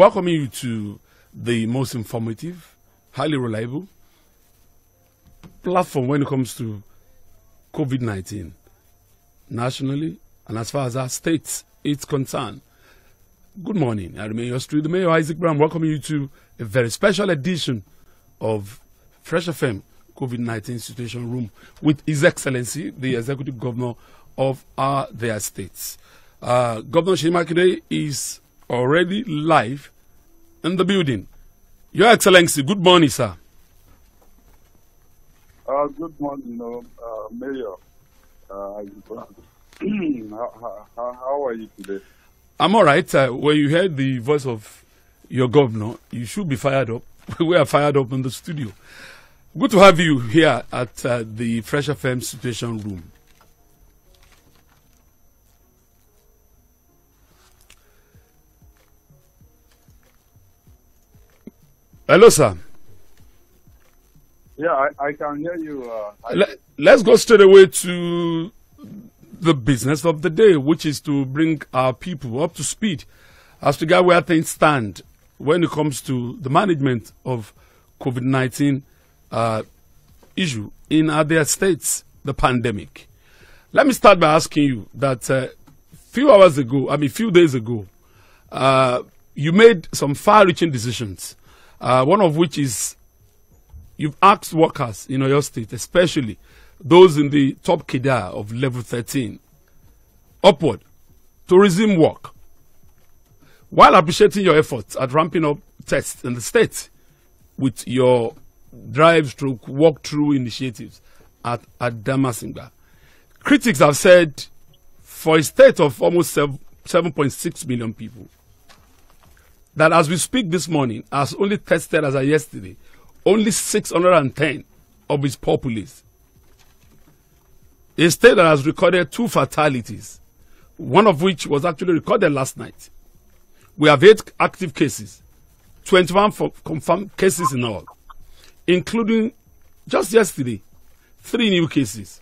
welcoming you to the most informative, highly reliable platform when it comes to COVID 19 nationally and as far as our states is concerned. Good morning. I remain your street, the Mayor Isaac Brown, welcoming you to a very special edition of Fresh FM COVID 19 Situation Room with His Excellency, the Executive Governor of our their states. Uh, Governor Seyi Makinde is already live in the building. Your Excellency, good morning, sir. Uh, good morning, uh, Mayor. Uh, how, are you today? I'm all right. Uh, when you heard the voice of your governor, you should be fired up. we are fired up in the studio. Good to have you here at uh, the Fresh FM Situation Room. Hello, sir. Yeah, I, I can hear you. Uh, Let, let's go straight away to the business of the day, which is to bring our people up to speed as to get where things stand when it comes to the management of COVID 19 uh, issue in other states, the pandemic. Let me start by asking you that a uh, few hours ago, I mean, few days ago, uh, you made some far reaching decisions, uh, one of which is you've asked workers in your state, especially those in the top cadre of level 13, upward, to resume work. While appreciating your efforts at ramping up tests in the state with your drive stroke walk through initiatives at Adamasingba, critics have said for a state of almost 7.6 million people, that as we speak this morning, as only tested as of yesterday, only 610 of its populace. A state that has recorded two fatalities, one of which was actually recorded last night. We have eight active cases, 21 confirmed cases in all, including just yesterday, three new cases.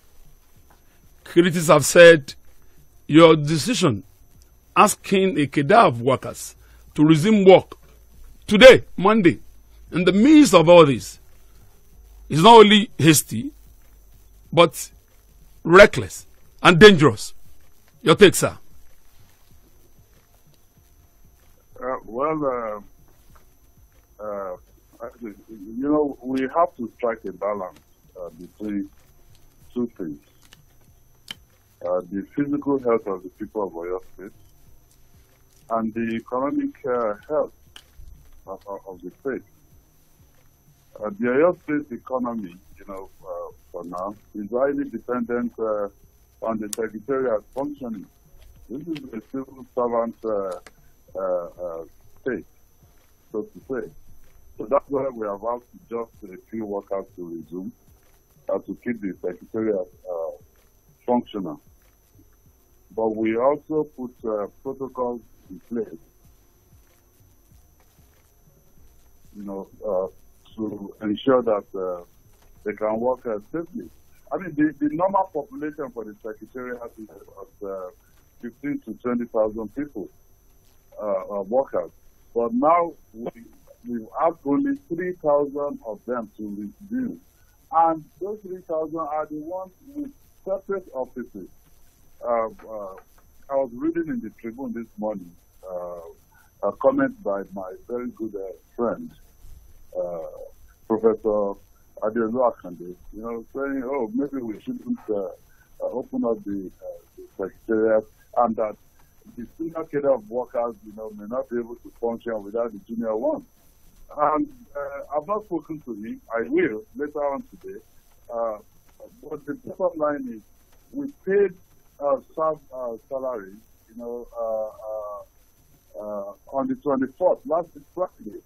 Critics have said your decision asking a of workers to resume work today, Monday, in the midst of all this, is not only hasty, but reckless and dangerous. Your take, sir. Uh, well, uh, uh, you know, we have to strike a balance uh, between two things. Uh, the physical health of the people of Oyo State and the economic uh, health of, of the state. Uh, the Oyo economy, you know, uh, for now, is highly dependent uh, on the secretariat functioning. This is a civil servant uh, uh, uh, state, so to say. So that's why we have asked just a few workers to resume to keep the secretariat functional. But we also put protocols in place you know, to ensure that uh, they can work uh, safely. I mean, the, the normal population for the secretariat is about uh, 15 to 20,000 people, uh, workers. But now we, we have only 3,000 of them to review. And those 3,000 are the ones with separate offices. Uh, uh, I was reading in the Tribune this morning a comment by my very good friend, uh, Professor Adeolu Akande, you know, saying, oh, maybe we shouldn't uh, uh, open up the, the secretariat and that the senior cadre of workers, you know, may not be able to function without the junior ones. And uh, I've not spoken to him. I will later on today. Uh, but the bottom line is, we paid uh, staff uh, salaries, you know, on the 24th, last Friday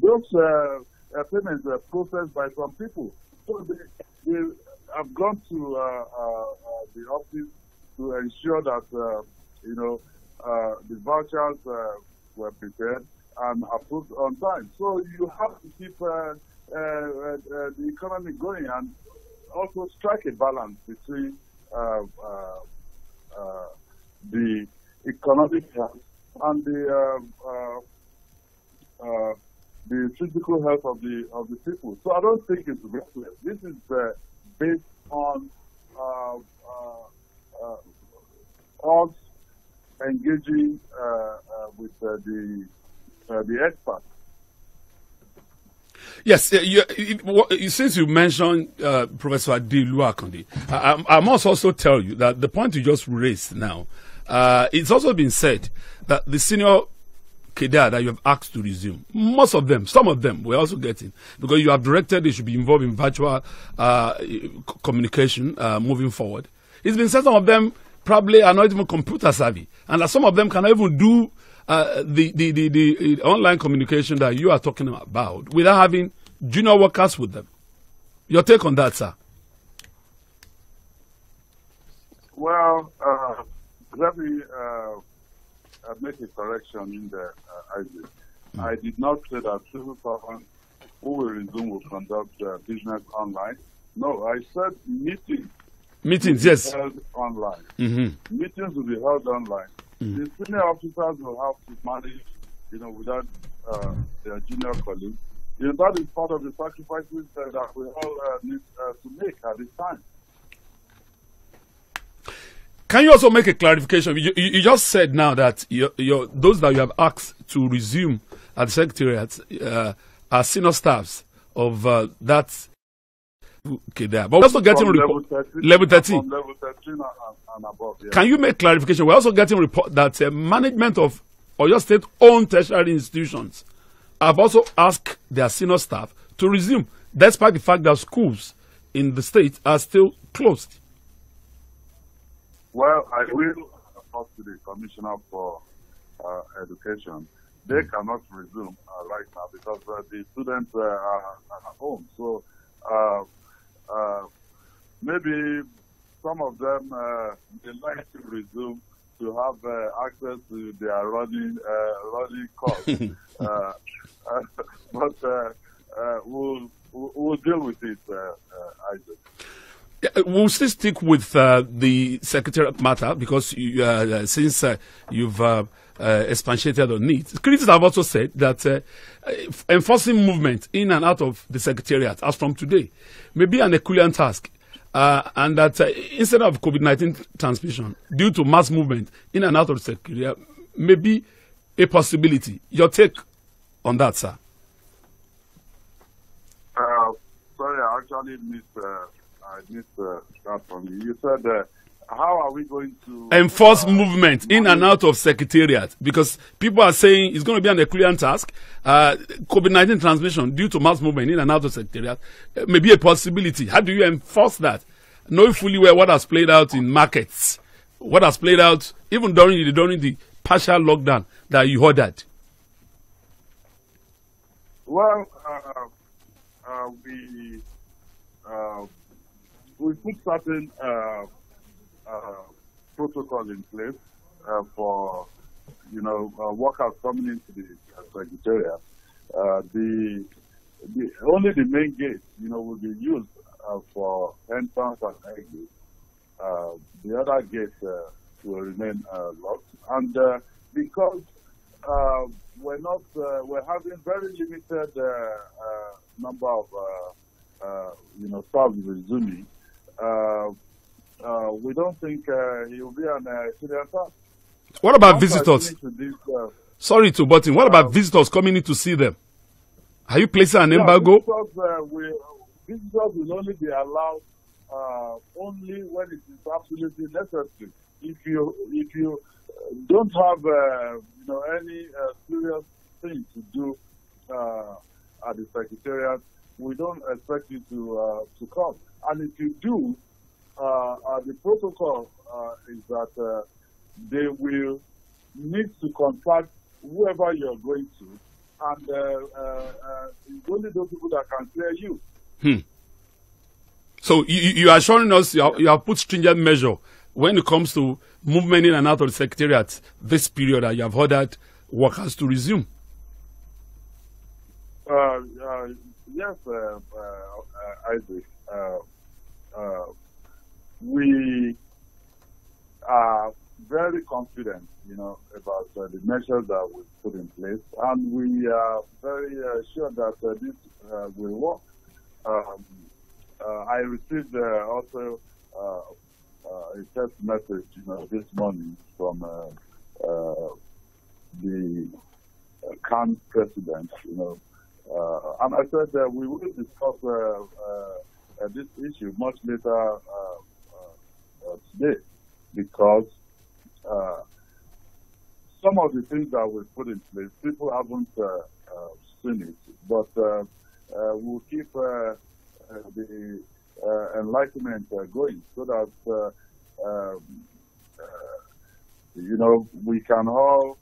those uh, uh, payments were processed by some people. So they, they have gone to uh, uh, uh the office to ensure that, uh, you know, the vouchers were prepared and approved on time. So you have to keep the economy going and also strike a balance between the economic health and the uh, the physical health of the of the people. So I don't think it's reckless. This is uh, based on uh, uh, uh us engaging uh, with the the experts. Yes, you, you, since you mentioned uh, Professor Adeolu Akande, I, I, must also tell you that the point you just raised now, uh, it's also been said that the senior cadre that you have asked to resume, most of them, some of them, we're also getting, because you have directed they should be involved in virtual uh, communication uh, moving forward. It's been said some of them probably are not even computer savvy, and that some of them cannot even do uh, the, the, the, the online communication that you are talking about without having junior workers with them. Your take on that, sir? Well, uh, let me uh, make a correction in there, uh, Isaac. Mm. I did not say that civil servants who will resume will conduct uh, business online. No, I said meetings. Meetings, yes. Held online. Mm-hmm. Meetings will be held online. Mm. The senior officers will have to manage, you know, without uh, their junior colleagues. You know, that is part of the sacrifices uh, that we all uh, need uh, to make at this time. Can you also make a clarification? You, you, you just said now that your, your, those that you have asked to resume at the secretariat uh, are senior staffs of uh, that Okay, there. But we're also getting level 13. Level 13. level 13 and, and above, yeah. Can you make clarification? We're also getting report that uh, management of Oyo State owned tertiary institutions have also asked their senior staff to resume, despite the fact that schools in the state are still closed. Well, I will talk to the Commissioner for uh, Education. They mm. cannot resume uh, right now because uh, the students uh, are, at home. So uh, uh, maybe some of them uh, they like to resume to have uh, access to their running uh, running costs. Uh, uh, but we'll, we'll deal with it, Isaac. We'll still stick with the secretariat matter because you, since you've uh, expatiated on it. Critics have also said that uh, enforcing movement in and out of the secretariat, as from today, may be an Herculean task. Uh, and that uh, instead of COVID 19 transmission, due to mass movement in and out of the secretariat, may be a possibility. Your take on that, sir? Uh, sorry, I actually missed, uh, I missed that from you. You said how are we going to enforce uh, movement in and out of secretariat? Because people are saying it's going to be an Herculean task. Uh, COVID 19 transmission due to mass movement in and out of secretariat uh, may be a possibility. How do you enforce that? Knowing fully well what has played out in markets, what has played out even during the, during the partial lockdown that you ordered. Well, uh, uh, we uh, we put certain uh, Uh, protocol in place uh, for you know uh, workers coming into the uh, secretariat. Uh, the the only the main gate you know will be used for entrance and exit. the other gate will remain locked, and because we're not we're having very limited number of you know staff resuming. Uh, we don't think uh, he will be an uh, Syrian What about visitors? This, uh, Sorry to button. What about uh, visitors coming in to see them? Are you placing an yeah, embargo? Visitors, uh, we, visitors will only be allowed uh, only when it is absolutely necessary. If you if you don't have you know any serious thing to do at the secretariat, we don't expect you to to come. And if you do, the protocol uh, is that they will need to contact whoever you're going to, and it's only those people that can clear you. Hmm. So you, you are showing us you have, you have put stringent measure when it comes to movement in and out of the secretariat this period that you have ordered workers to resume. Uh, uh, yes, uh, Isaac we are very confident, you know, about uh, the measures that we put in place, and we are very uh, sure that uh, this uh, will work. Um, uh, I received uh, also a text message, you know, this morning from the CAN president, you know, and I said that we will discuss this issue much later today because uh, some of the things that we put in place, people haven't uh, uh, seen it, but uh, uh, we'll keep uh, the enlightenment going so that um, you know we can all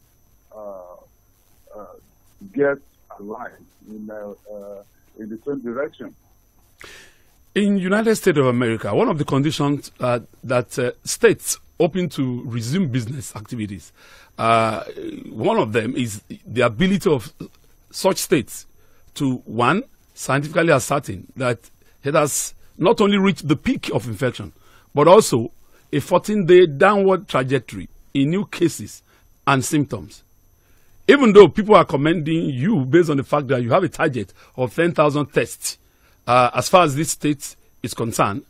get aligned in in the same direction. In United States of America, one of the conditions uh, that uh, states open to resume business activities, uh, one of them is the ability of such states to one scientifically ascertain that it has not only reached the peak of infection, but also a 14-day downward trajectory in new cases and symptoms. Even though people are commending you based on the fact that you have a target of 10,000 tests uh, as far as this state is concerned.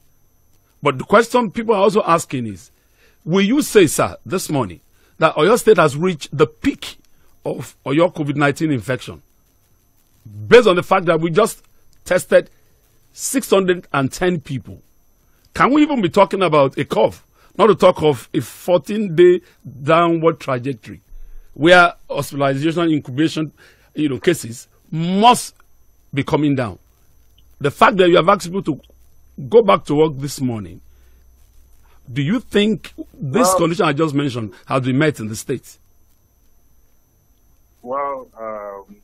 But the question people are also asking is, will you say, sir, this morning, that Oyo State has reached the peak of Oyo COVID-19 infection? Based on the fact that we just tested 610 people. Can we even be talking about a curve? Not to talk of a 14-day downward trajectory where hospitalization incubation you know, cases must be coming down the fact that you have asked people to go back to work this morning, do you think this well, condition I just mentioned has been met in the States? Well, um,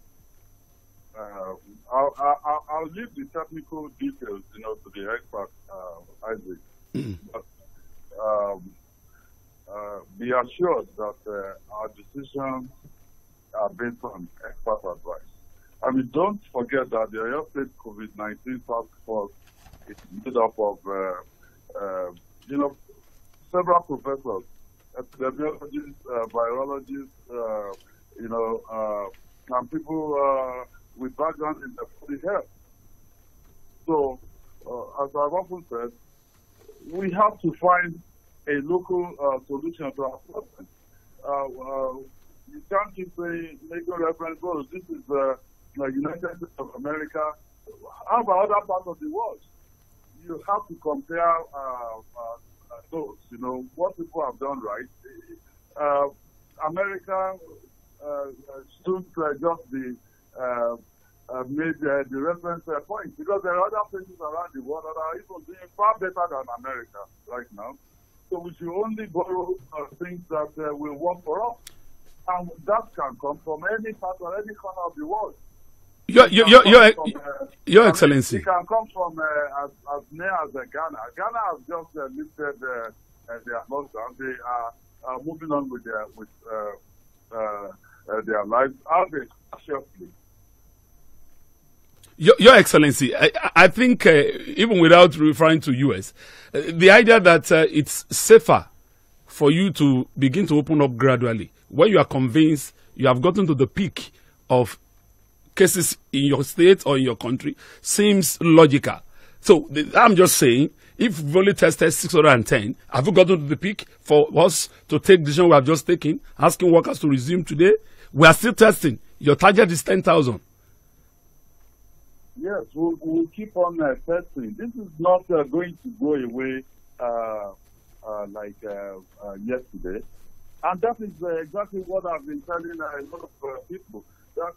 uh, I'll, I'll, I'll, leave the technical details, you know, to the expert, uh, Isaac. Mm. But um, uh, be assured that uh, our decisions are based on expert advice. I mean, don't forget that the Oyo State COVID-19 task force is made up of, uh, uh, you know, several professors, epidemiologists, uh, virologists, uh, you know, uh, and people uh, with background in the public health. So, as I've often said, we have to find a local solution to our problem. you can't keep saying, making reference, oh, this is like United States of America, how about other parts of the world? You have to compare uh, uh, those, you know, what people have done right. Uh, America uh, should just be uh, uh, made uh, the reference uh, point because there are other places around the world that are even doing far better than America right now. So we should only borrow uh, things that uh, will work for us. And that can come from any part or any corner of the world. Your, your, your, your, from, uh, your Excellency. It can come from uh, as, as near as uh, Ghana. Ghana has just uh, lifted uh, uh, their lockdown. They are moving on with their with their lives, albeit cautiously. Your, Your, Excellency, I, I think uh, even without referring to US, uh, the idea that uh, it's safer for you to begin to open up gradually when you are convinced you have gotten to the peak of cases in your state or in your country seems logical. So I'm just saying, if we've only tested 610, have we gotten to the peak for us to take the decision we have just taken, asking workers to resume today? We are still testing. Your target is 10,000. Yes, we'll, we'll, keep on uh, testing. This is not uh, going to go away uh, uh like uh, uh, yesterday. And that is exactly what I've been telling a lot of people. That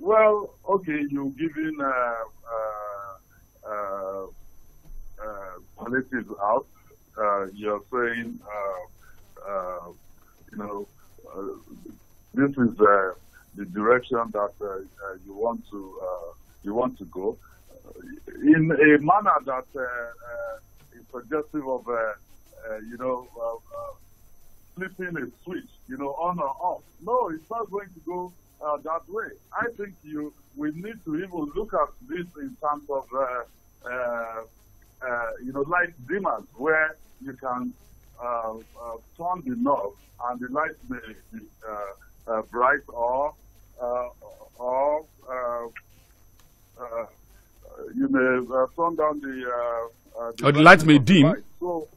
well, okay, you're giving uh, uh, uh, uh, palliatives out. Uh, you're saying, uh, uh, you know, uh, this is uh, the direction that uh, uh, you want to uh, you want to go in a manner that uh, uh, is suggestive of, uh, uh, you know, uh, uh, flipping a switch, you know, on or off. No, it's not going to go uh, that way. I think you we need to even look at this in terms of uh, uh, uh you know light dimmers where you can uh, uh, turned enough and the light may be uh, uh, bright or uh, or uh, uh, you may uh, turn down the, uh, uh, Or the light may the dim. light. So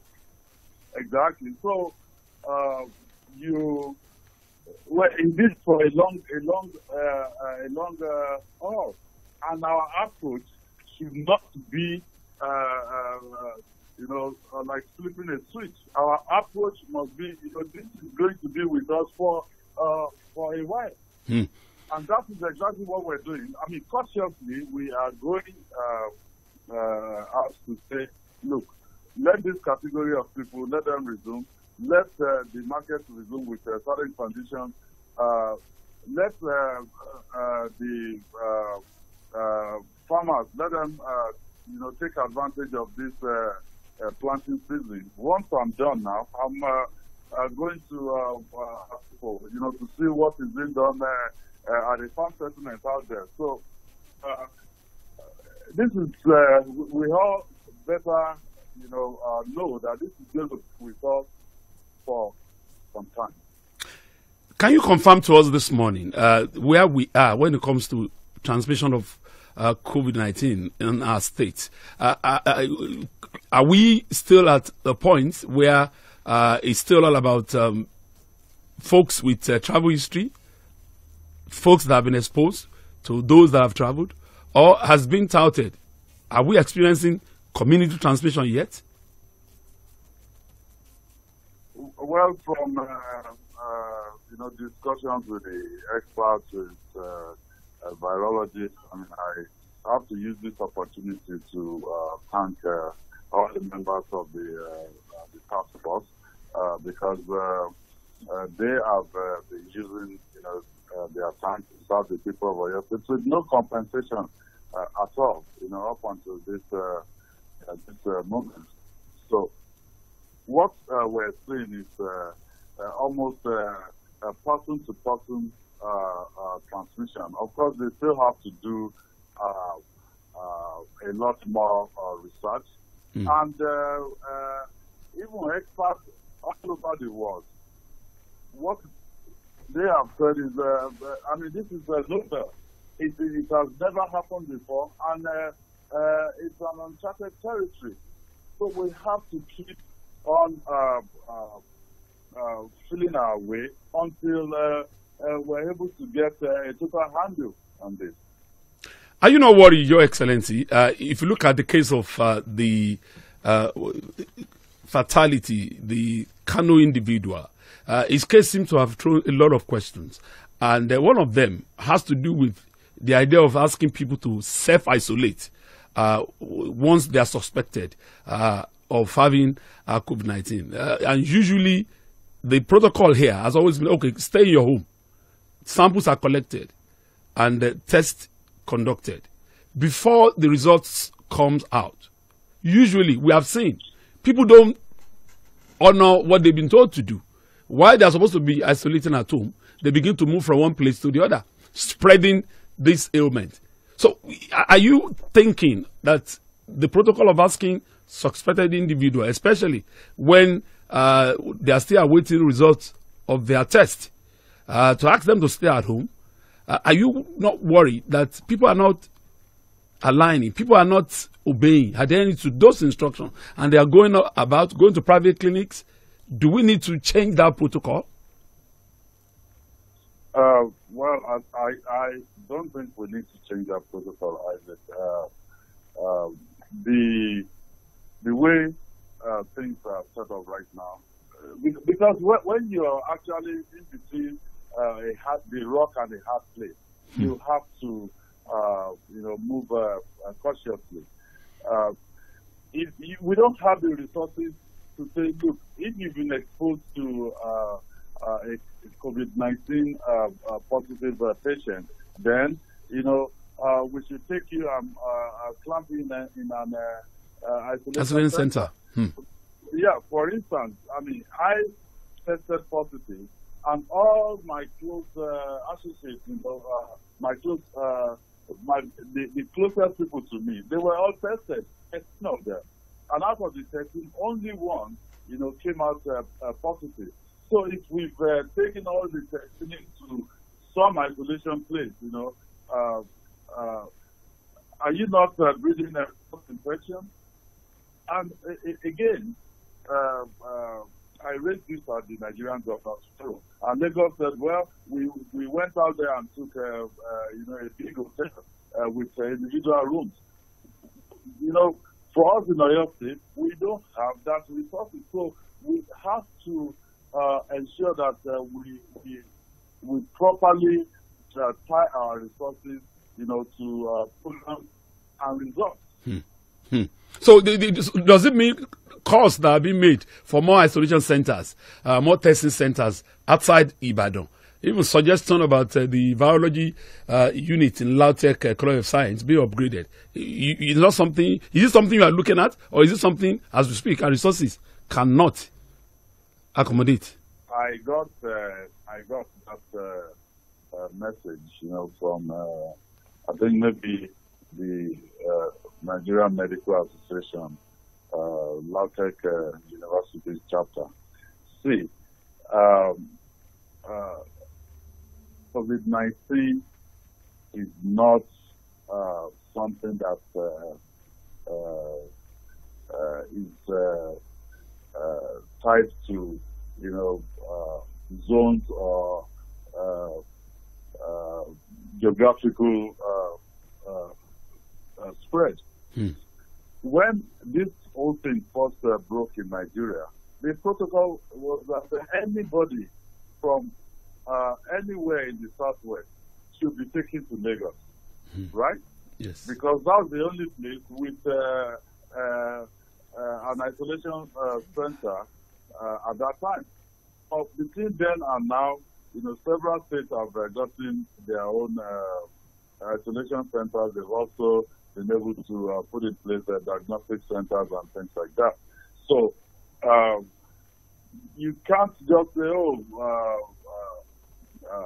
exactly. So uh, you were in this for a long, a long, uh, a long uh, haul, and our approach should not be, uh, uh, uh, you know, uh, like flipping a switch. Our approach must be, you know, this is going to be with us for uh, for a while. Hmm. And that is exactly what we're doing. I mean, cautiously, we are going uh, uh, out to say, look, let this category of people, let them resume. Let uh, the market resume with uh, certain conditions. Uh, let uh, uh, the uh, farmers, let them, you know, take advantage of this planting season. Once I'm done now, I'm going to, uh, you know, to see what is being done at the farm settlement out there. So this is, we all better, you know, know that this is going to us for some time. Can you confirm to us this morning uh, where we are when it comes to transmission of uh, COVID 19 in our state? Uh, uh, uh, are we still at the point where uh, it's still all about um, folks with travel history, folks that have been exposed to those that have traveled, or has been touted? Are we experiencing community transmission yet? Well, from uh, uh, you know discussions with the experts, with uh, virologists, I mean, I have to use this opportunity to uh, thank uh, all the members of the uh, the task force because they have been using you know their time to serve the people of Oyo with no compensation at all, you know, up until this this moment. So what uh, we're seeing is uh, uh, almost uh, a person to person uh, uh, transmission. Of course, they still have to do uh, uh, a lot more uh, research, and uh, uh, even experts all over the world. What they have said is, uh, I mean, this is a novel. It, it has never happened before, and uh, uh, it's an uncharted territory. So we have to keep on uh, uh, uh, feeling our way until we're able to get a total handle on this. Are you not worried, Your Excellency? If you look at the case of the fatality, the Kano individual, uh, his case seems to have thrown a lot of questions. And uh, one of them has to do with the idea of asking people to self isolate uh, once they are suspected of having uh, COVID 19. Uh, and usually, the protocol here has always been okay, stay in your home. Samples are collected and the test conducted before the results comes out. Usually, we have seen people don't honor what they've been told to do. While they're supposed to be isolating at home, they begin to move from one place to the other, spreading this ailment. So, are you thinking that the protocol of asking suspected individual, especially when uh, they are still awaiting results of their test, uh, to ask them to stay at home, uh, are you not worried that people are not aligning, people are not obeying, adhering to those instructions, and they are going about going to private clinics? Do we need to change that protocol? Uh, well, I, I, I don't think we need to change our protocol either. Uh, uh, the the way uh, things are set up right now, because when, you're actually in between uh, a hard, the rock and a hard place, you have to, uh, you know, move uh, uh, cautiously. Uh, if you, we don't have the resources to say, look, if you've been exposed to uh, uh, a COVID-19 uh, uh, positive uh, patient, then you know uh, we should take you and uh, uh, clamp you in, a, in an uh, isolation Isolation center. center. Hmm. Yeah, for instance, I mean, I tested positive, and all my close uh, associates, you know, uh, my close, uh, my the, the closest people to me, they were all tested, 13 of them, and out of the 13, only one you know, came out uh, uh, positive. So if we've uh, taken all the testing to some isolation place, you know, uh, uh, are you not uh, breathing a infection? And again, uh, uh, I raised this at the Nigerian government and Lagos said, "Well, we we went out there and took, uh, you know, a big hotel with individual rooms. You know, for us in Oyo State, we don't have that resources, so we have to ensure that we we we properly tie our resources, you know, to programs and results. Hmm. Hmm. So, the, the, does it mean calls that are being made for more isolation centers, uh, more testing centers outside Ibadan? Even suggestion about uh, the virology uh, unit in Lautech uh, College of Science be upgraded. Is not something? Is it something you are looking at, or is it something, as we speak, our resources cannot accommodate? I got uh, I got that uh, uh, message, you know, from I think maybe the Nigerian Medical Association, uh, Lautech uh, University's chapter. See, um, uh, COVID-19 is not uh, something that uh, uh, is tied to, you know, zones or geographical uh, spread. Hmm. When this whole thing first uh, broke in Nigeria, the protocol was that anybody from uh, anywhere in the southwest should be taken to Lagos, hmm. right? Yes. Because that's the only place with uh, uh, uh, an isolation center at that time. But between then and now, you know, several states have gotten their own isolation centers. They've also been able to uh, put in place uh, diagnostic centers and things like that. So um, you can't just say, oh, uh, uh, uh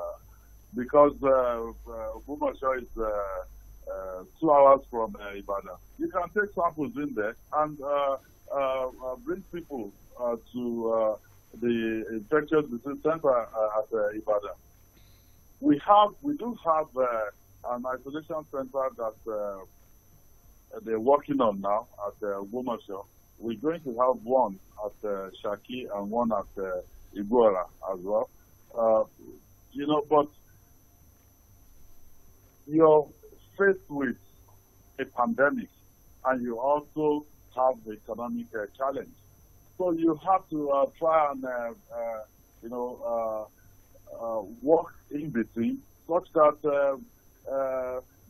because uh, uh, is two hours from Ibadan. You can take samples in there and bring people to the infectious disease center at Ibadan. We have, we do have an isolation center that they're working on now at uh. We're going to have one at uh, Shaki and one at uh, Igbo-Ora as well. Uh, you know, but you're faced with a pandemic and you also have the economic uh, challenge. So you have to uh, try and, uh, uh you know, uh, work in between such that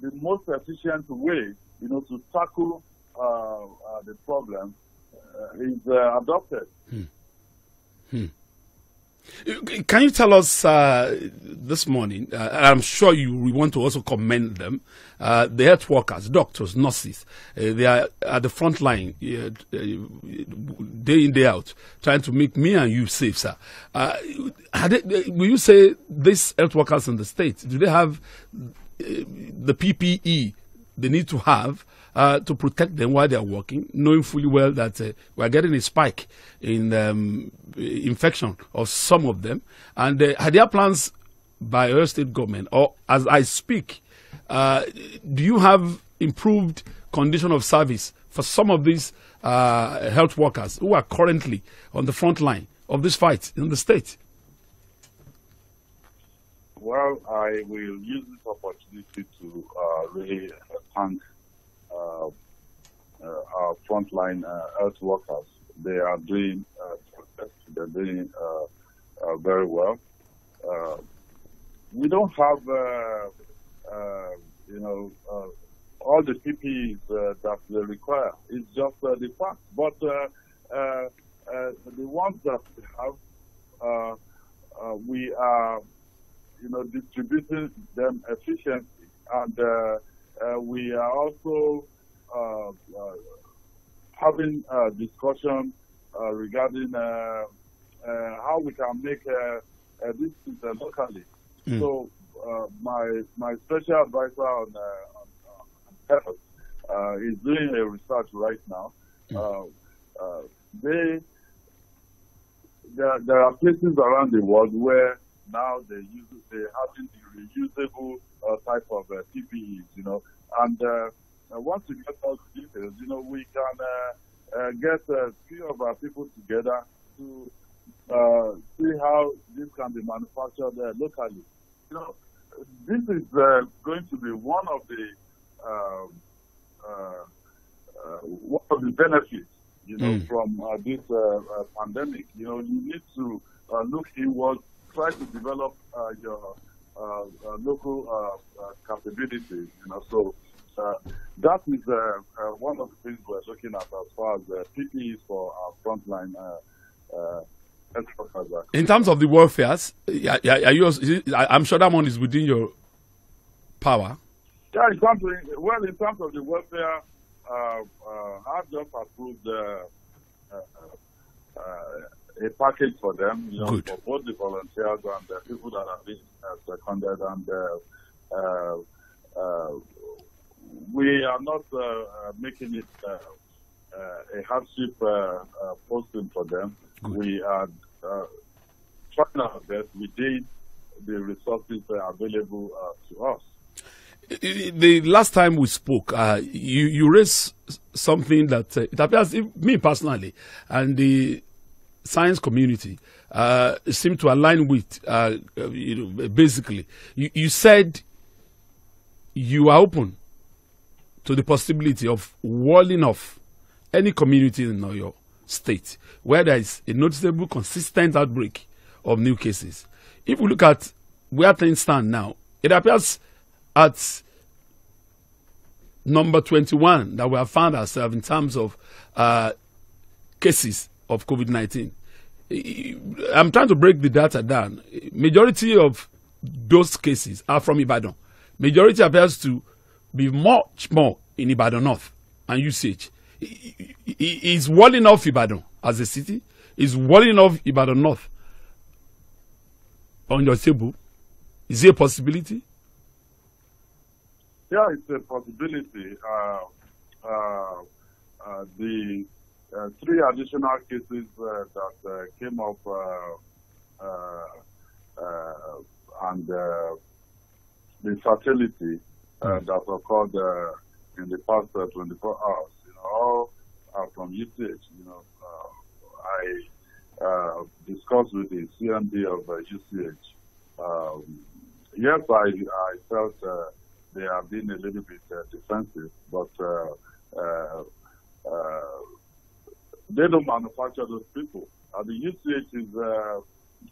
the most efficient way you know, to tackle uh, uh, the problem uh, is adopted. Hmm. Hmm. Can you tell us uh, this morning? Uh, I'm sure you we want to also commend them. Uh, the health workers, doctors, nurses, they are at the front line, day in day out, trying to make me and you safe, sir. They, will you say these health workers in the state do they have the PPE they need to have uh, to protect them while they are working, knowing fully well that uh, we are getting a spike in um, infection of some of them. And uh, are there plans by your state government, or as I speak, uh, do you have improved condition of service for some of these uh, health workers who are currently on the front line of this fight in the state? Well, I will use this opportunity to uh, really thank uh, uh, our frontline uh, health workers. They are doing uh, they're doing uh, uh, very well. we don't have, you know, all the PPEs that they require. It's just the fact. But the ones that we have, we are you know, distributing them efficiently. And uh, uh, we are also uh, uh having a discussion uh, regarding uh, how we can make this locally. Mm. So my my special advisor on, on, on health is doing a research right now. Mm. they there, there are places around the world where now they use they having the reusable uh, type of uh, PPEs, you know, and uh, uh, once we get all the details, you know, we can uh, uh, get a few of our people together to uh, see how this can be manufactured uh, locally. You know, this is uh, going to be one of the um, uh, uh, one of the benefits, you know, Mm. from uh, this pandemic. You know, you need to uh, look inward, try to develop uh, your uh, uh, local uh, uh, capabilities. You know, so uh, that is uh, uh, one of the things we're looking at as far as uh, PPEs for our frontline uh, uh, In terms of the are you, I- I'm sure that one is within your power. Yeah, in terms of, well, in terms of the welfare, uh, uh, I've just approved uh, uh, uh, a package for them, you know, Good. for both the volunteers and the people that have been uh, seconded. And uh, uh, uh, we are not uh, making it uh, uh, a hardship posting for them. Good. We are uh, trying our best. We did the resources available uh, to us. the last time we spoke, uh, you you raised something that uh, it appears me personally and the science community uh, seem to align with. Uh, uh, you know, basically, you, you said you are open to the possibility of walling off any community in your state where there is a noticeable, consistent outbreak of new cases. If we look at where things stand now, it appears at number 21 that we have found ourselves in terms of uh, cases of COVID 19. I'm trying to break the data down. Majority of those cases are from Ibadan. Majority appears to be much more in Ibadan North and UCH. Is walling off Ibadan as a city? Is walling off Ibadan North on your table? Is it a possibility? Yeah, it's a possibility. Uh, uh, uh, the uh, three additional cases uh, that uh, came up uh, uh, uh, and uh, the fatality uh, that occurred uh, in the past uh, 24 hours, you know, all are from UCH. You know, uh, I uh, discussed with the CMD of uh, UCH. Um, yes, I, I felt uh, they have been a little bit uh, defensive, but uh, uh, uh, they don't manufacture those people. Uh, the UCH is uh,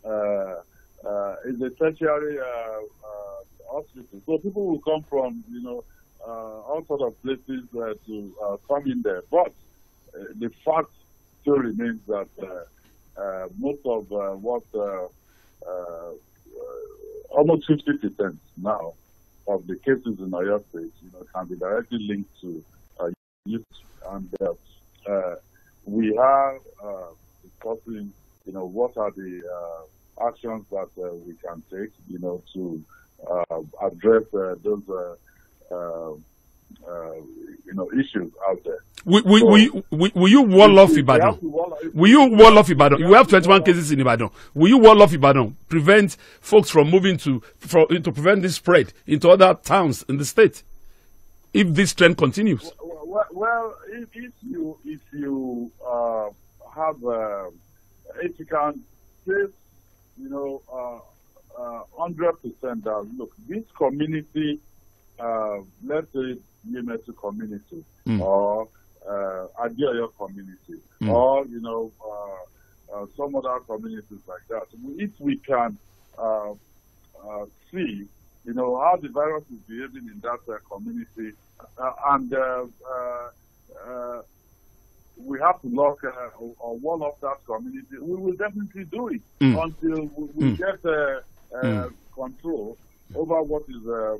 uh, uh, is a tertiary uh, uh, hospital, so people will come from you know uh, all sort of places to come in there. But the fact still remains that most of what almost 50 percent now of the cases in Oyo State, you know, can be directly linked to UCH, and uh, we are uh, discussing, you know, what are the uh, actions that uh, we can take, you know, to uh, address uh, those, uh, you know, issues out there. Will, will, So- will, you- will, will you wall off Ibadan? Will you wall off Ibadan? You have 21 cases in Ibadan. Will you wall off Ibadan? Prevent folks from moving to, from, to prevent this spread into other towns in the state? If this trend continues. Well, well if, if you if you uh, have uh, if you can say, you know, hundred percent that look this community, uh, let's say Yemetu community Mm. or uh, Adeoyo community Mm. or you know uh, uh, some other communities like that. If we can uh, uh, see, you know, how the virus is behaving in that uh, community, uh, and uh, uh, uh, we have to lock uh, or, or wall off that community. We will definitely do it Mm. until we, we Mm. get uh, uh, Mm. control over what is uh,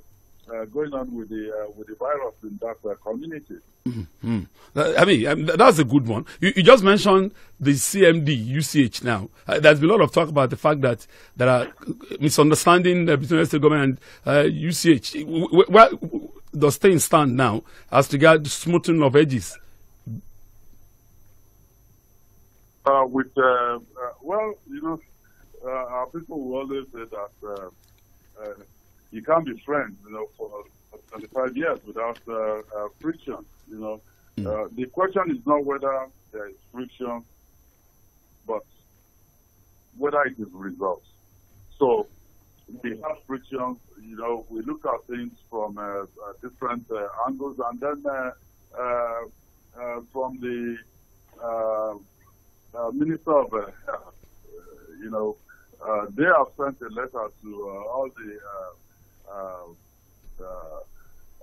uh, going on with the uh, with the virus in that uh, community. Mm. Uh, I mean, um, th- that's a good one. You, you just mentioned the CMD, UCH now. Uh, there's been a lot of talk about the fact that there are misunderstanding uh, between the state government and uh, UCH. W- w- Where does things stand now as regards smoothing of edges? Uh, with uh, uh, well, you know, uh, our people will always say that uh, uh, you can't be friends, you know, for 25 years without friction. You know, uh, the question is not whether there is friction, but whether it is results. So we have friction. You know, we look at things from uh, uh, different uh, angles, and then uh, from the Minister of Health, you know, they have sent a letter to all the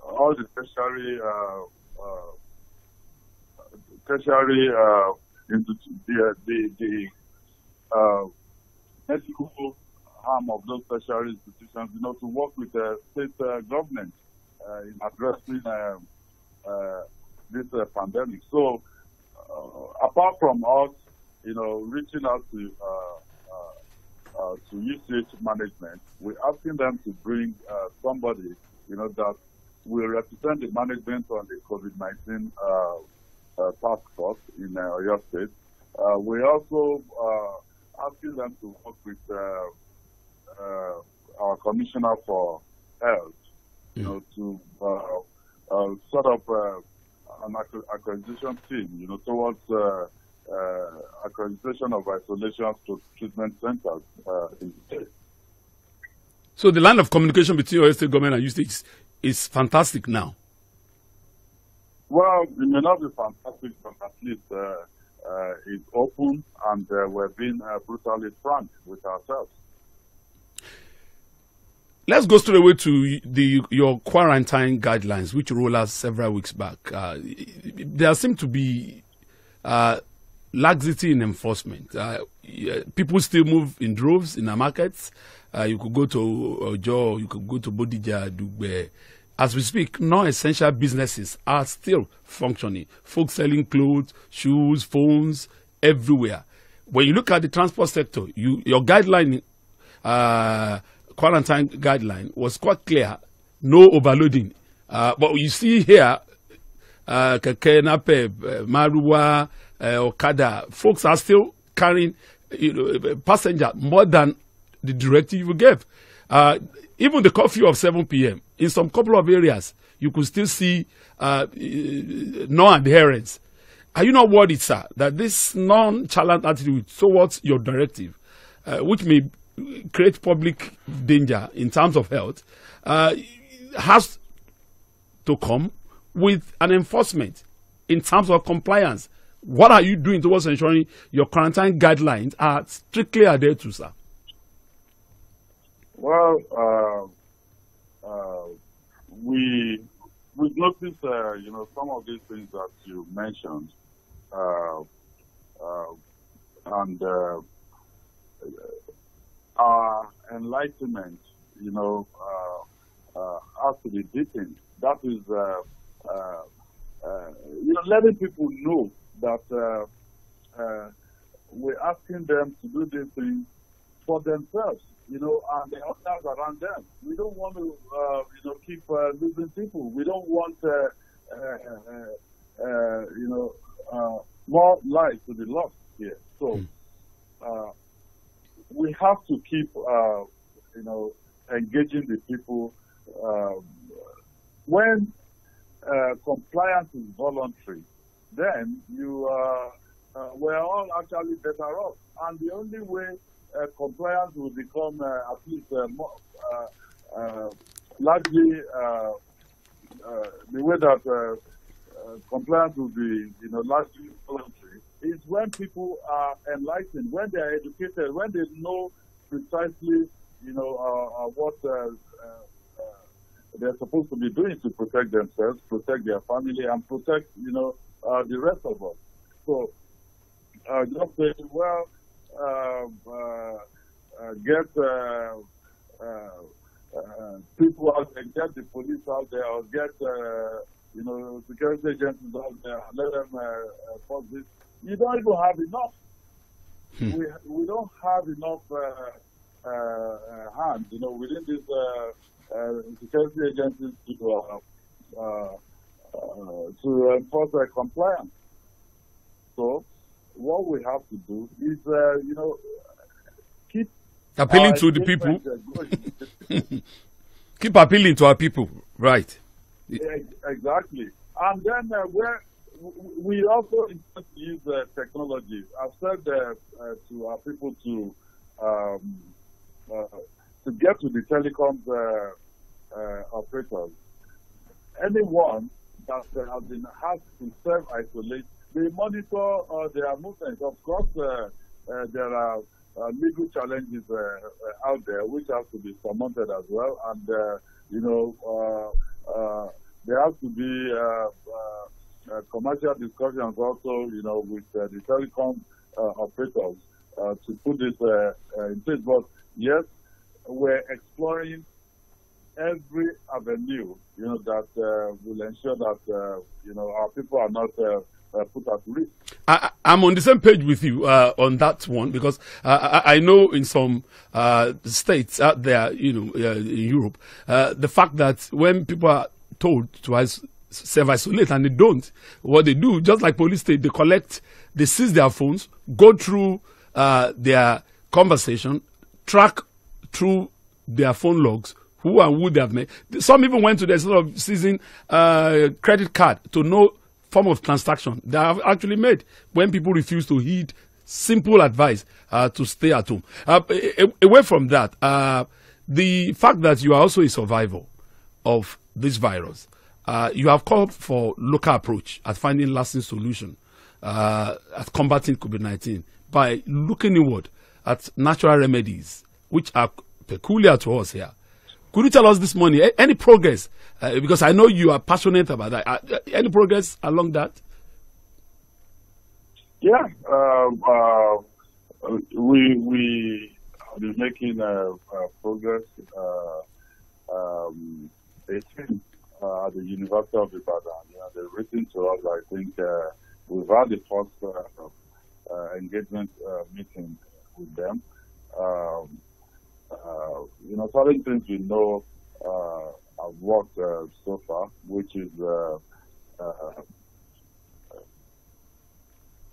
all the tertiary uh, uh, tertiary uh, the the, the uh, medical arm of those tertiary institutions, you know, to work with the state uh, government uh, in addressing um, uh, this pandemic. So, apart from us, you know, reaching out to uh, to UCH management, we're asking them to bring uh, somebody, you know, that will represent the management on the COVID-19 uh, task force in uh, Oyo State. We're also asking them to work with our commissioner for health, you know, to uh, uh, sort of uh, an accreditation team, you know, towards uh, uh, accreditation of isolation to treatment centers uh, in the state. So the line of communication between Oyo State government and UCH is, is fantastic now. Well, it may not be fantastic, but at least uh, uh, it's open and uh, we're being uh, brutally frank with ourselves. Let's go straight away to the your quarantine guidelines, which rolled out several weeks back. Uh, there seem to be uh, laxity in enforcement. Uh, people still move in droves in our markets. Uh, you could go to Ojo, you could go to Bodija, Dugbe. As we speak, non-essential businesses are still functioning. Folks selling clothes, shoes, phones, everywhere. When you look at the transport sector, you, your guideline uh, quarantine guideline was quite clear no overloading. Uh, but you see here, uh, keke NAPEP, uh, maruwa, uh, okada, folks are still carrying you know, passenger more than the directive you gave. Uh, even the curfew of 7 p.m. in some couple of areas, you could still see uh, non-adherence. Are you not worried, sir, that this nonchalant attitude towards your directive, uh, which may create public danger in terms of health, uh, has to come with an enforcement in terms of compliance? What are you doing towards ensuring your quarantine guidelines are strictly adhered to, sir? Well, uh, uh, we we've noticed, uh, you know, some of these things that you mentioned, uh, uh, and uh, our enlightenment, you know, uh, uh, has to be deepened. That is, uh, uh, uh, you know, letting people know that uh, uh, we're asking them to do these things for themselves, you know, and the others around them. We don't want to, uh, you know, keep uh, losing people. We don't want, uh, uh, uh, uh, you know, uh, more lives to be lost here. So uh, we have to keep, uh, you know, engaging the people. Um, when uh, compliance is voluntary, then you uh, uh, we're all actually better off. And the only way uh, compliance will become uh, at least uh, more, largely the way that compliance will be, you know, largely voluntary is when people are enlightened, when they are educated, when they know precisely, you know, uh, uh, what uh, uh, they're supposed to be doing to protect themselves, protect their family, and protect, you know, uh, the rest of us. So, uh, just say, well, get people out there, get the police out there, or get, you know, security agencies out there, let them uh, this. You don't even have enough. We, we don't have enough uh, uh, hands, you know, within these uh, uh, security agencies to, uh, uh, uh, to enforce uh, compliance. So, what we have to do is, uh, you know, keep appealing to the people. Keep appealing to our people. Right. Ex- Exactly. And then uh, where we also use uh, technology. I've said uh, to our people to um, uh, to get to the telecoms uh, uh operators. Anyone that uh, has been asked to self isolate, they monitor uh, their movements. Of course, there are legal challenges out there which have to be surmounted as well, and you know. There has to be uh, commercial discussions also, you know, with uh, the telecom uh, operators uh, to put this uh, in place. But yes, we're exploring every avenue, you know, that will ensure that you know our people are not put at risk. I, I'm on the same page with you uh, on that one because uh, I, I know in some uh, states out there, you know, in Europe, the fact that when people are told to self-isolate and they don't, what they do, just like police state, they collect, they seize their phones, go through uh, their conversation, track through their phone logs who and who they have met. Some even went to the sort of seizing uh, credit card to know form of transaction they have actually made when people refuse to heed simple advice uh, to stay at home. Uh, away from that, uh, the fact that you are also a survivor of this virus, uh, you have called for local approach at finding lasting solution uh, at combating COVID-19 by looking inward at natural remedies which are peculiar to us here. Could you tell us this morning any progress? Uh, because I know you are passionate about that. Uh, uh, any progress along that? Yeah, um, we we been making progress. Um, uh, at the University of Ibadan, you know, they've written to us. I think uh, we've had the first uh, uh, engagement uh, meeting with them. Um, you know, certain things we know have worked so far, which is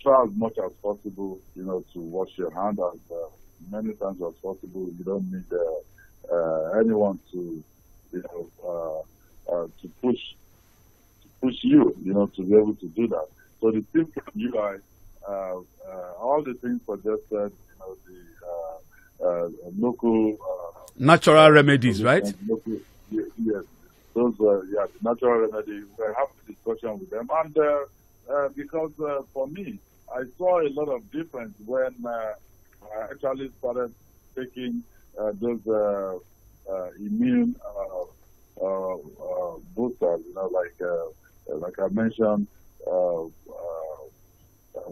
try as much as possible, you know, to wash your hand as uh, many times as possible. You don't need uh, uh, anyone to, you know, uh, uh, to push to push you, you know, to be able to do that. So the team from UI, uh, uh, all the things suggested, you know, the uh, uh, local uh, Natural remedies, right? Local, yes, yes. Those, were yeah, the natural remedies. We have a discussion with them, and uh, uh, because uh, for me, I saw a lot of difference when uh, I actually started taking uh, those uh, uh, immune uh, uh, uh, boosters. You know, like uh, like I mentioned, uh, uh,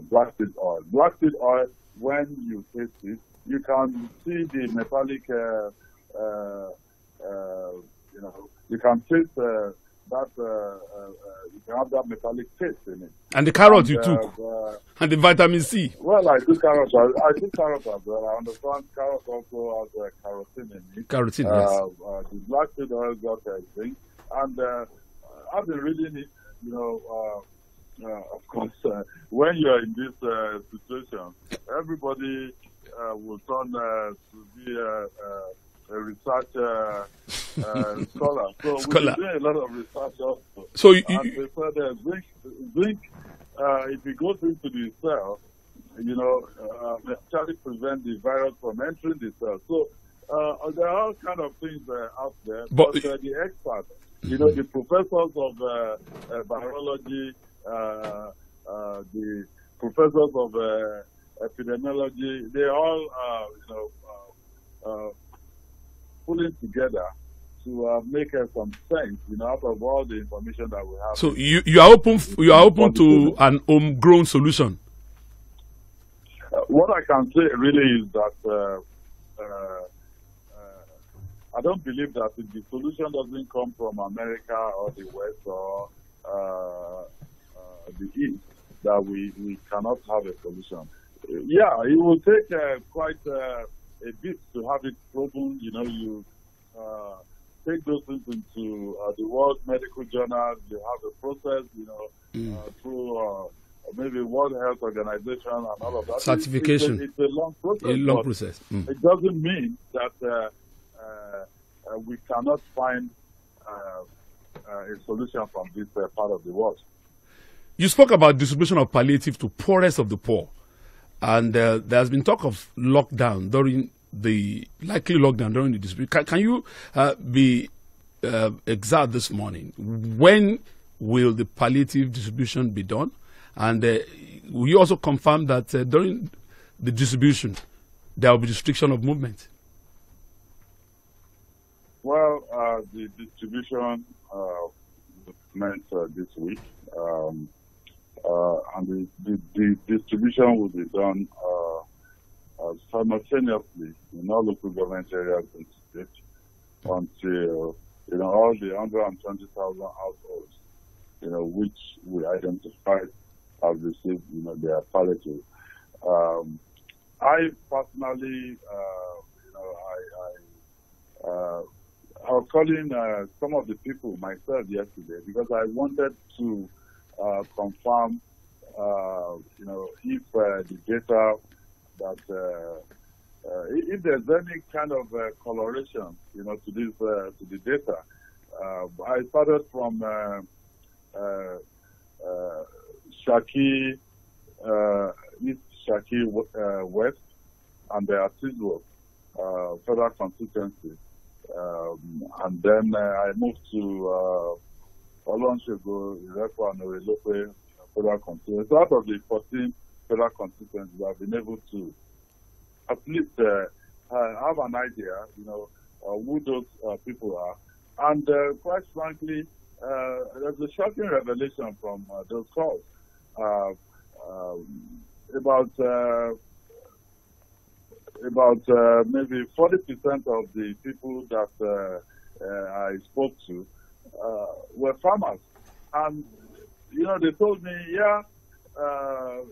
black seed oil. Black oil, when you taste it, you can see the metallic, uh, you know, you can taste that, uh, uh, uh, you can have that metallic taste in it. And the carrot you And, took, uh, uh, and the vitamin C. well, I do carrots. I, I do carrots as well. I understand carrots also has uh, carotene in it. Carotene, Uh, yes. the black seed oil got zinc, and I've been reading it. You know, of course, when you're in this situation, everybody will turn to be a, a, a research uh, uh, scholar. So Scholar. we're doing a lot of research also. So you, And you, they said uh, zinc, zinc uh, if it goes into the cell, you know, uh, actually prevent the virus from entering the cell. So uh, there are all kind of things uh, out there. But- But, uh, the experts, you know, the professors of uh, uh, virology, uh, uh, the professors of uh, epidemiology, they all, uh, you know, uh, uh, pulling together to uh, make uh, some sense, you know, out of all the information that we have. so you, you are open. You are open to an homegrown solution. Uh, what I can say really is that uh, uh, uh, I don't believe that if the solution doesn't come from America or the West or uh, uh, the East, that we, we cannot have a solution. Yeah, it will take uh, quite uh, a bit to have it proven. You know, you uh, take those things into uh, the World Medical Journal. You have a process, you know, uh, through uh, maybe World Health Organization and all of that. Certification. It's, a, it's a long process. A long process. Mm. It doesn't mean that uh, uh, uh we cannot find uh, uh, a solution from this part of the world. You spoke about distribution of palliative to poorest of the poor, and there has been talk of lockdown during the likely lockdown during the distribution. Can, can you be exact this morning? When will the palliative distribution be done? And uh, we also confirm that uh, during the distribution, there will be restriction of movement. Well, uh, the distribution uh, meant uh, this week, um, uh, and the, the, the, distribution will be done simultaneously in all local government areas in the state until you know all the 120,000 households you know, which we identified have received, you know, their palliative. Um, I personally, uh, you know, I, I, uh, I was calling uh, some of the people myself yesterday because I wanted to uh, confirm, uh, you know, if uh, the data that if there's any kind of coloration, you know, to this to the data. I started from uh, uh, Shaki, uh, East Shaki West, and the Atisbo federal constituency. Um, and then I moved to uh, Olorunsogo, Irepo, and federal constituency. So out of the 14 federal constituencies, I've been able to at least uh, have an idea, you know, uh, who those uh, people are. And quite frankly, uh, there's a shocking revelation from uh, those calls. Uh, um, about uh, about uh, maybe 40% of the people that uh, I spoke to were farmers, and you know they told me, yeah,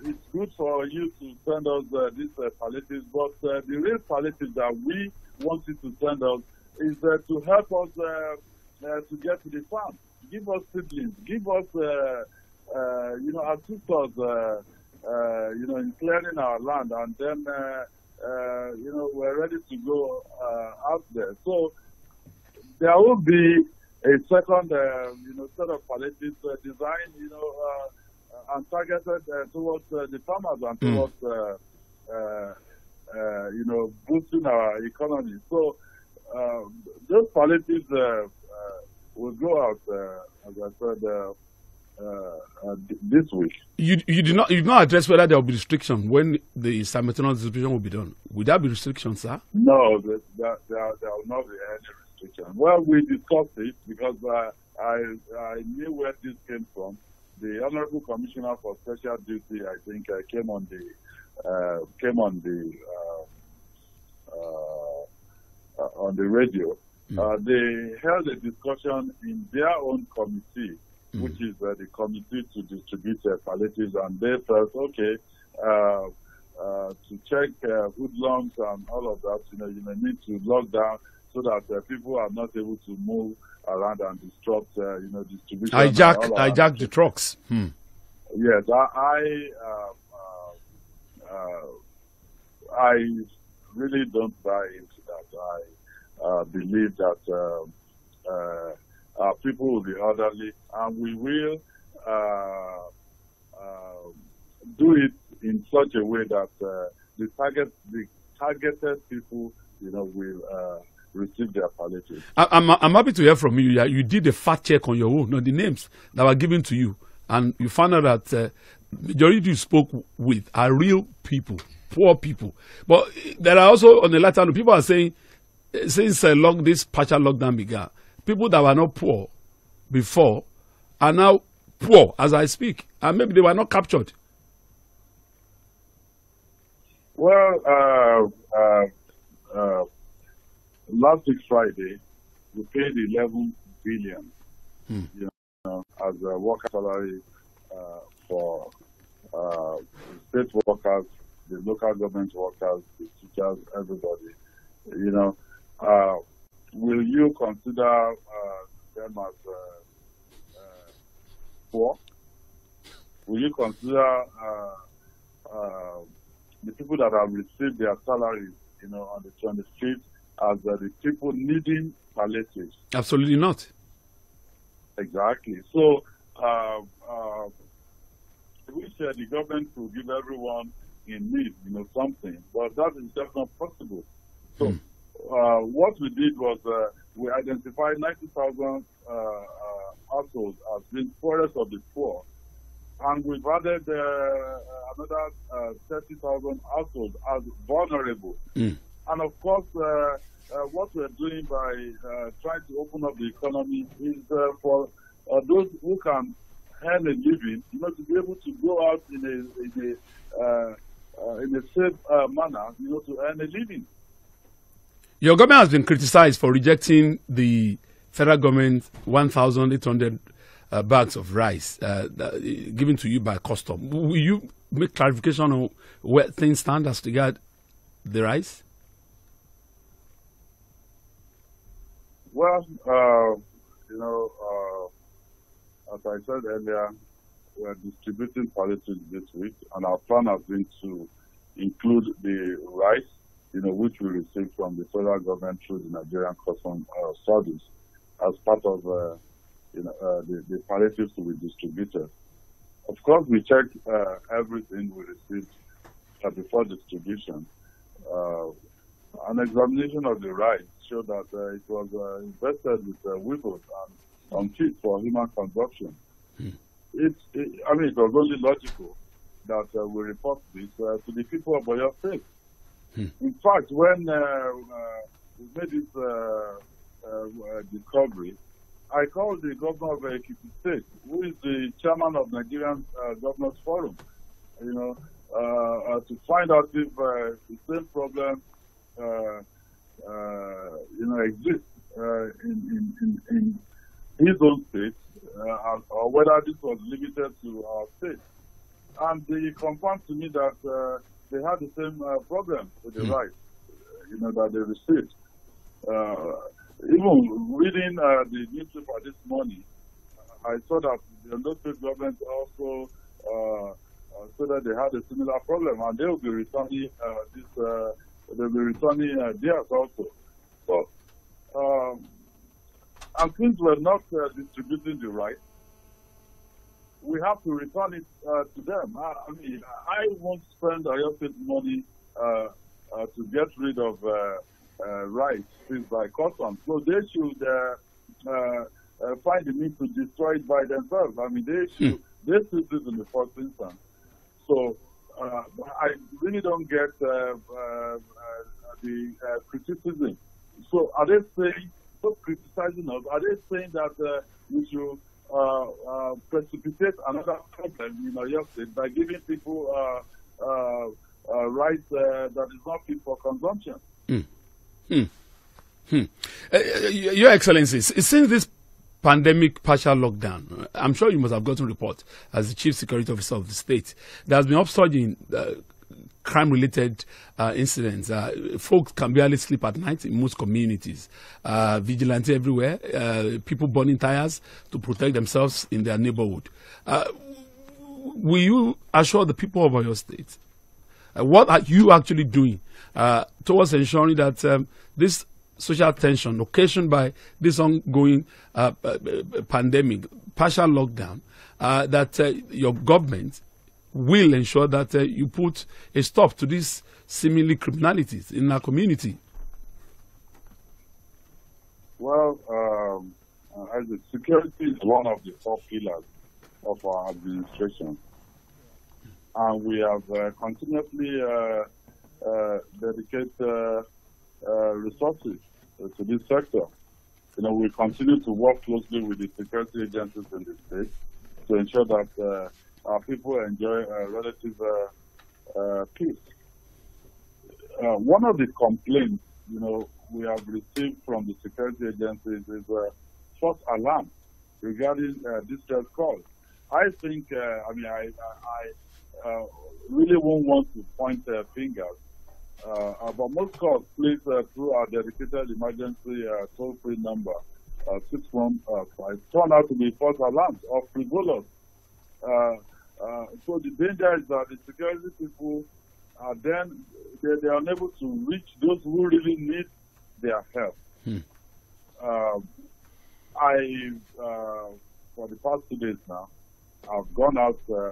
it's good for you to send us these palliatives, but the real palliatives that we want you to send us is to help us to get to the farm give us siblings, give us, uh, uh, you know, assist us, uh, uh, you know, in clearing our land, and then, uh, uh, you know, we're ready to go uh, out there. So there will be a second, uh, you know, set of palliatives uh, designed, you know, uh, and targeted uh, towards uh, the farmers and mm. towards, uh, uh, uh, you know, boosting our economy. So uh, those policies uh, uh, will go out, uh, as I said, uh, uh, this week. You you did not you did not address whether there will be restriction when the simultaneous distribution will be done. Will there be restrictions, sir? No, there, there, there, will not be any restriction. Well, we discussed it because uh, I I knew where this came from. The Honorable Commissioner for Special Duty, I think, uh, came on the uh, came on the on the radio Mm. Uh, they held a discussion in their own committee, mm. which is uh, the committee to distribute uh, palliatives, and they felt okay uh, uh, to check uh, hoodlums and all of that. You know, you may need to lock down so that uh, people are not able to move around and disrupt, you know, distribution. Hijack, hijack the trucks. Hmm. Yes, I, I, I really don't buy into that. I uh, believe that uh, uh, our people will be orderly and we will do it in such a way that the target, the targeted people, you know, will receive their palliative. I'm, I'm happy to hear from you. You did a fact check on your own on the names that were given to you, and you found out that uh, majority you spoke with are real people, poor people. But there are also on the latter hand, people are saying since uh, lock, this partial lockdown began, people that were not poor before are now poor as I speak, and maybe they were not captured. Well, uh, uh, uh, last week Friday, we paid 11 billion, hmm. you know, as a worker salary uh, for uh, state workers, the local government workers, the teachers, everybody. You know, uh, will you consider uh, them as uh, poor? will you consider uh, uh, the people that have received their salaries, you know, on the 25th as uh, the people needing palliatives? Absolutely not. Exactly. So, uh, uh, we said the government will give everyone in need, you know, something, but that is just not possible. So, Hmm. uh, what we did was uh, we identified 90,000 uh, uh, households as being poorest of the poor, and we've added uh, another uh, 30,000 households as vulnerable. Mm. And of course, uh, uh, what we're doing by uh, trying to open up the economy is uh, for uh, those who can earn a living, you know, to be able to go out in a in a uh, uh, in a safe uh, manner, you know, to earn a living. Your government has been criticized for rejecting the federal government 1,800 uh, bags of rice uh, that- given to you by custom. Will you make clarification on where things stand as regard the rice? Well, uh, you know, uh, as I said earlier, we're distributing palliatives this week, and our plan has been to include the rice, you know, which we received from the federal government through the Nigerian Custom uh, Service as part of, uh, you know, uh, the, the palliatives to be distributed. Of course, we checked uh, everything we received uh, before distribution. Uh, an examination of the rice showed that uh, it was uh, invested with uh, weevils and unfit for human consumption. It's, it, I mean, it was only logical that uh, we report this uh, to the people of Oyo State. In fact, when uh, we made this uh, uh, discovery, I called the governor of Ekiti State, who is the chairman of Nigerian uh, Governors Forum, you know, uh, uh, to find out if uh, the same problem, uh, uh, you know, exists uh, in, in, in, in his own state, uh, or whether this was limited to our state. And they confirmed to me that uh, they had the same uh, problem with the rights, you know, that they received. Uh, even reading uh, the newspaper this morning, I saw that the State government also uh, uh, said that they had a similar problem, and they will be returning uh, this. Uh, they'll be returning uh, theirs also. So, um, and since we're not uh, distributing the right, we have to return it uh, to them. I, I mean, I won't spend Oyo State money uh, uh, to get rid of uh, uh, rights seized by customs. So they should uh, uh, uh, find the means to destroy it by themselves. I mean, they should they should this in the first instance. So uh, I really don't get uh, uh, uh, the uh, criticism. So are they saying, stop criticizing us, are they saying that uh, we should uh, uh, precipitate another problem in Oyo State by giving people uh, uh, uh, rights uh, that is not fit for consumption? Uh, Your Excellency, since this pandemic partial lockdown, uh, I'm sure you must have gotten report as the chief security officer of the state. There has been upsurge in uh, crime-related uh, incidents. Uh, folks can barely sleep at night in most communities. Uh, vigilante everywhere. Uh, people burning tires to protect themselves in their neighborhood. Uh, will you assure the people of your state uh, what are you actually doing uh, towards ensuring that um, this social tension occasioned by this ongoing uh, uh, uh, pandemic, partial lockdown, that your government will ensure that you put a stop to these seemingly criminalities in our community? Well, um, as security is one of the four pillars of our administration, and we have uh, continuously uh, uh, dedicated resources to this sector. You know, we continue to work closely with the security agencies in the state to ensure that our people enjoy relative peace. One of the complaints, you know, we have received from the security agencies is uh, false alarm regarding uh, distress calls. I think, uh, I mean, I, I uh, really won't want to point uh, fingers, uh, uh, but most calls placed uh, through our dedicated emergency uh, toll-free number, uh, 615, turn out to be false alarms or frivolous. Uh, Uh, so the danger is that the security people are then they, they are unable to reach those who really need their help. Hmm. Uh, I, uh, for the past two days now, I've gone out uh,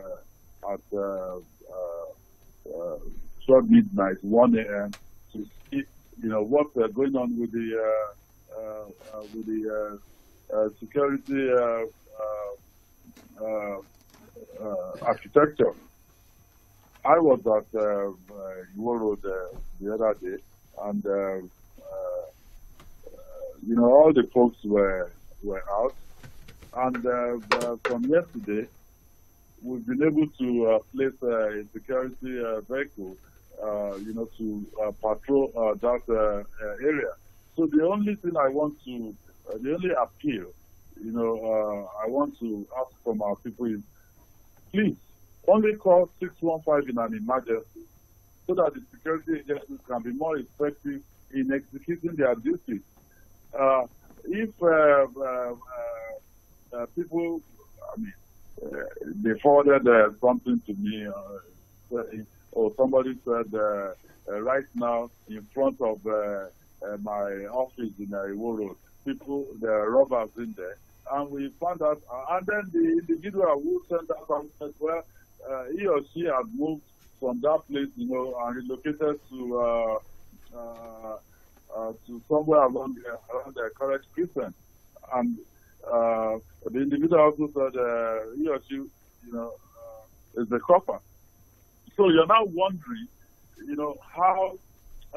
at uh, uh, 12 midnight, 1 a.m. to see, you know, what's going on with the with the security architecture. I was at uh, Road uh, the other day, and uh, uh, you know all the folks were were out, and uh, uh, from yesterday we've been able to uh, place a security uh, vehicle, uh, you know, to uh, patrol uh, that uh, uh, area. So the only thing I want to, uh, the only appeal, you know, uh, I want to ask from our people is, please only call 615 in an emergency so that the security agencies can be more effective in executing their duties. Uh, if uh, uh, uh, people, I mean, uh, they forwarded uh, something to me, uh, or somebody said uh, uh, right now in front of uh, uh, my office in Iwo Road, people, there are robbers in there. And we found out, uh, and then the individual who sent that said, well, uh, he or she had moved from that place, you know, and relocated to uh, uh, uh, to somewhere along the, around the correct Christian. And uh, the individual also said uh, he or she, you know, uh, is the copper. So you're now wondering, you know, how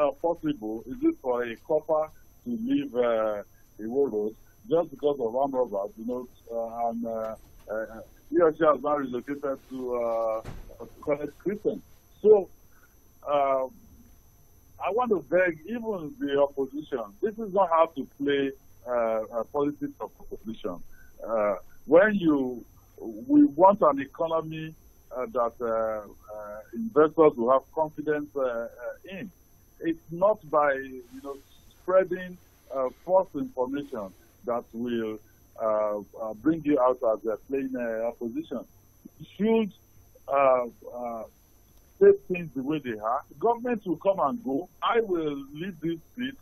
uh, possible is it for a copper to leave uh, road just because of armed robbers, you know, uh, and uh, uh, he or she has now relocated to uh, college Christian. So uh, I want to beg even the opposition, this is not how to play uh, politics of opposition. Uh, when you, we want an economy uh, that uh, uh, investors will have confidence in. It's not by, you know, spreading false information that will uh, uh, bring you out as a plain uh, opposition. You should say things the way they are, government will come and go. I will leave this seat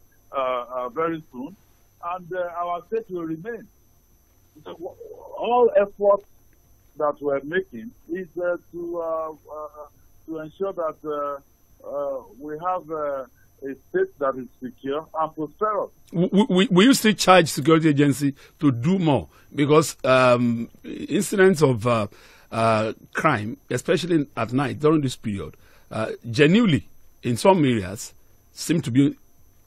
very soon, and our state will remain. So all efforts that we're making is uh, to uh, uh, to ensure that we have a state that is secure and prosperous. Will, will you still charge security agency to do more? Because um, incidents of uh, uh, crime, especially at night during this period, uh, genuinely in some areas seem to be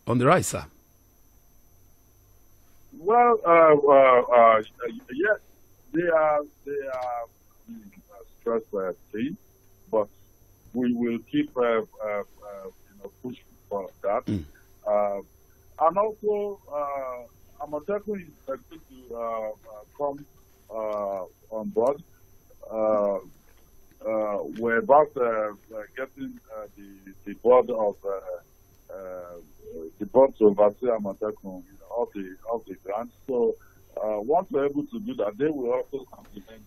on the rise, sir. Well, uh, uh, uh, yes, they are they are stressed free, but we will keep you know pushing for that. Mm. Uh, and also, uh, Amotekun is expected to uh, uh, come uh, on board. Uh, we're about getting the, the board of the board to oversee Amotekun you know, of the of the grants. So once we're able to do that, they will also complement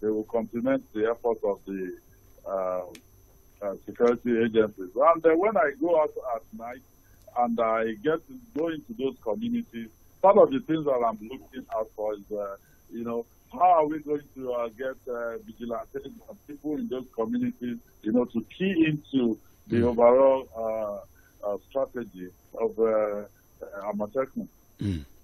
they will complement the efforts of the uh, security agencies. And uh, when I go out at night and I get to go into those communities, part of the things that I'm looking out for is, uh, you know, how are we going to uh, get uh, vigilantes and people in those communities, you know, to key into the mm. overall uh, uh, strategy of uh, Amotekun?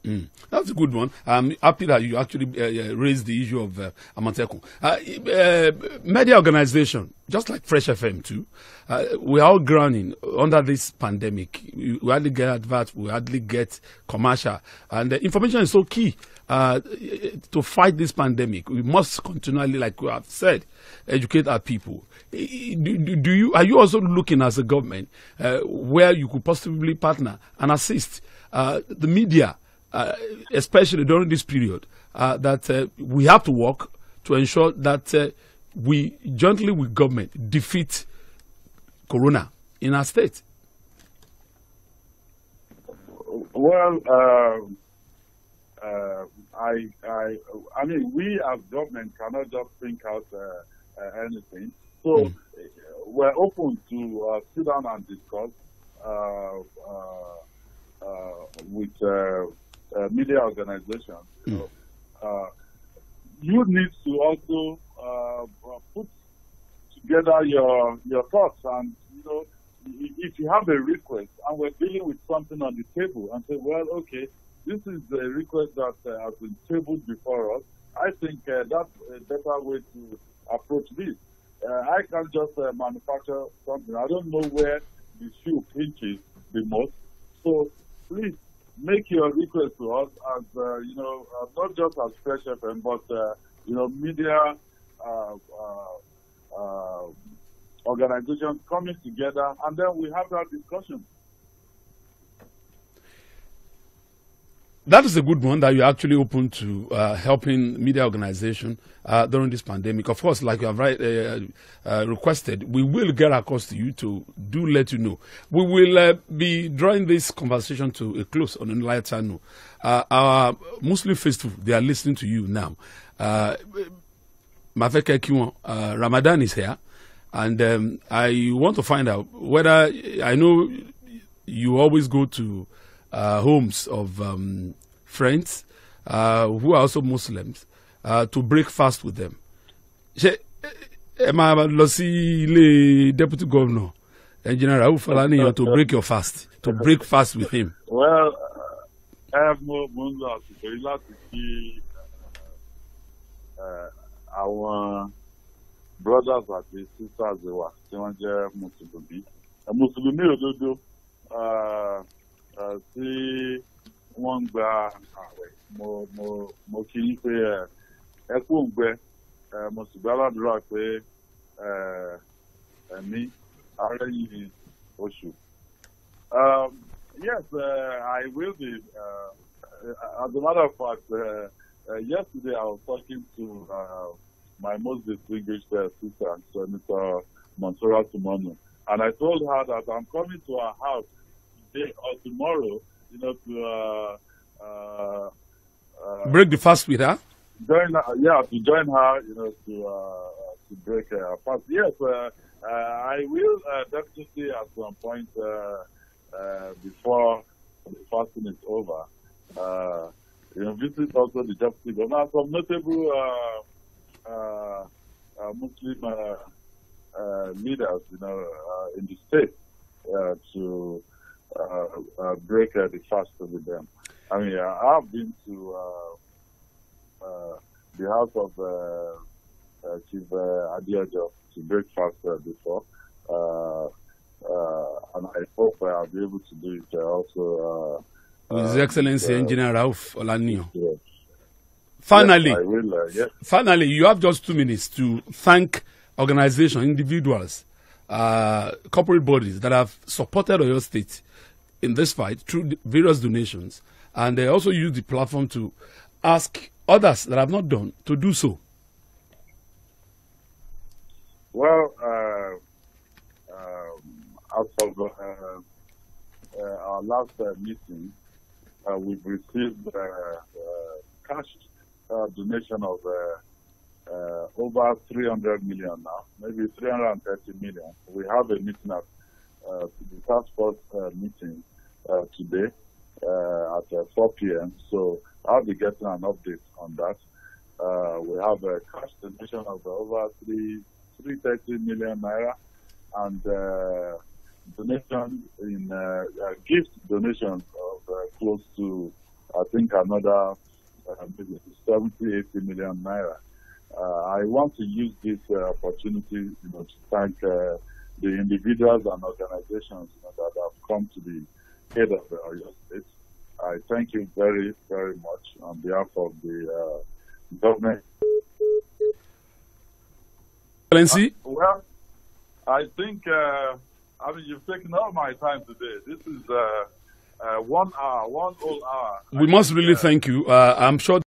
Mm. That's a good one. I'm happy that you actually uh, uh raised the issue of uh, Amotekun. Uh, uh, media organization, just like Fresh FM too, uh, we're all grounding under this pandemic. We, hardly get adverts, we hardly get commercial. And information is so key to fight this pandemic. We must continually, like we have said, educate our people. Do, do you, are you also looking as a government where you could possibly partner and assist the media? Uh, especially during this period, uh, that uh, we have to work to ensure that uh, we jointly with government defeat corona in our state? Well, uh, uh, I, I, I mean, we as government cannot just think out uh, uh, anything. So Mm. we're open to uh, sit down and discuss uh, uh, uh, with uh, media organizations. You, know, uh, you need to also uh, put together your your thoughts and you know if you have a request and we're dealing with something on the table and say well okay this is a request that uh, has been tabled before us. I think uh, that's a better way to approach this. Uh, i can't just uh, manufacture something. I don't know where the shoe pinches the most. so please make your request to us as uh, you know uh, not just as fresh fm but uh, you know media uh, uh, uh, organizations coming together, and then we have that discussion. That is a good one that you're actually open to uh, helping media organization uh, during this pandemic. Of course, like you have right, uh, uh, requested, we will get across to you to do let you know. We will uh, be drawing this conversation to a close on a lighter note. Uh, our Muslim faithful, they are listening to you now. Uh, Ramadan is here, and um, I want to find out whether I know you always go to uh, homes of um, friends uh, who are also Muslims uh, to break fast with them. Ṣé ẹ máa deputy governor engineer Rauf Falaniyan to break your fast to break fast with him. Well, ẹ mo mo ń lọ àsìkò yìí láti kí àwọn brothers àti sisters wa tí wọ́n jẹ́ mùsùlùmí mùsùlùmí òdodo ẹ, tí wọ́n ń gba àwẹ̀ mo mo mo kí yín pé ẹ kú òǹgbẹ mo sì gbàládùra pé ẹ̀mí arẹ́yìn oṣù. Um, yes, uh, I will be. Uh, as a matter of fact, uh, uh, yesterday I was talking to uh, my most distinguished uh, sister, Senator Monsora Tumonu, and I told her that I'm coming to her house today or tomorrow, you know, to uh, uh, uh, Break the fast with her. join her, yeah, to join her, you know, to uh, to break her fast. Yes, uh, uh, I will uh, definitely at some point uh, uh, before the fasting is over, uh, you know, visit also the deputy governor, some notable uh, uh, uh, Muslim uh, uh, leaders, you know, uh, in the state uh, to uh, uh, break uh, the fast with them. I mean, uh, I've been to. Uh, uh, the house of uh, uh, Chief uh, Adiojo to break fast uh, before. Uh, uh, and I hope I'll be able to do it uh, also. Uh, With His Excellency Engineer Rauf Olaniyan. yes. Finally, Yes, I will. Uh, yes. finally, you have just two minutes to thank organizations, individuals, uh, corporate bodies that have supported Oyo State in this fight through various donations, and they also use the platform to ask others that have not done to do so. Well, uh, um, as of uh, uh, our last uh, meeting, uh, we've received uh, uh, cash uh, donation of uh, uh, over 300 million now, maybe 330 million. We have a meeting at uh, the force uh, meeting uh, today uh, at uh, 4 p.m. So I'll be getting an update on that. Uh, we have a cash donation of over three 330 million naira and uh, donation in uh, uh, gift donations of uh, close to I think another uh, maybe 70 80 million naira. Uh, I want to use this uh, opportunity you know, to thank uh, the individuals and organizations you know, that have come to the head of the Oyo State. I thank you very, very much on behalf of the uh, government Excellency, Well, I think, uh, I mean, you've taken all my time today. This is uh, uh, one hour, one whole hour. we must really thank you. Uh, I'm sure